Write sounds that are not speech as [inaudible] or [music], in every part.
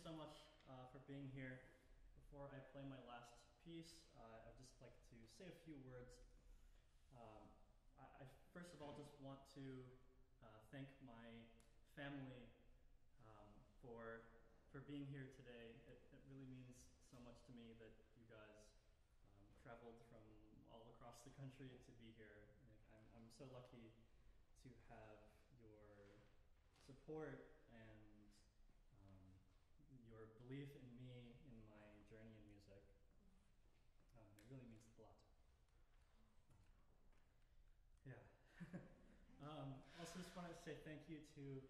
so much uh, for being here. Before I play my last piece, uh, I'd just like to say a few words. Um, I, I, first of all just want to uh, thank my family um, for for being here today. It, it, really means so much to me that you guys um, traveled from all across the country to be here. I'm, I'm so lucky to have your support and um, your belief in me in my journey in music. Um, it really means a lot. Yeah. [laughs] um, also, just want to say thank you to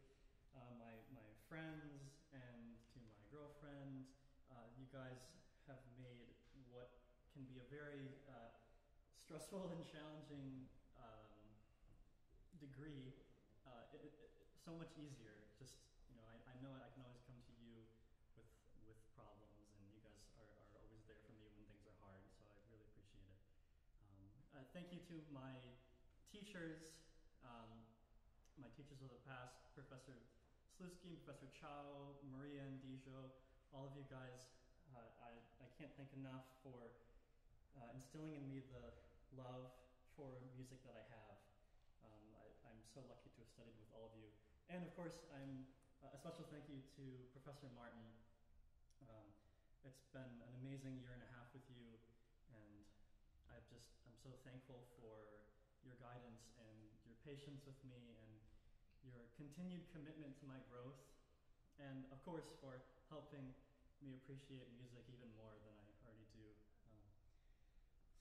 uh, my, my friends and to my girlfriend. Uh, you guys have made what can be a very uh, stressful and challenging um, degree uh, it, it, so much easier. Just you know, I, I know I can always come to you with with problems, and you guys are, are always there for me when things are hard. So I really appreciate it. Um, uh, thank you to my teachers, um, my teachers of the past, Professor Slutsky, Professor Chow, Maria and Dijo, all of you guys. Uh, I, I can't thank enough for uh, instilling in me the love for music that I have. Um, I, am so lucky to have studied with all of you. And of course, I'm uh, a special thank you to Professor Martin. Um, it's been an amazing year and a half with you, and I've just I'm so thankful for your guidance and your patience with me and your continued commitment to my growth, and of course for helping me appreciate music even more than I already do. Um,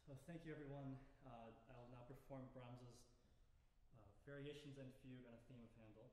so thank you, everyone. Uh, I'll now perform Brahms's uh, Variations and Fugue on a theme of Handel.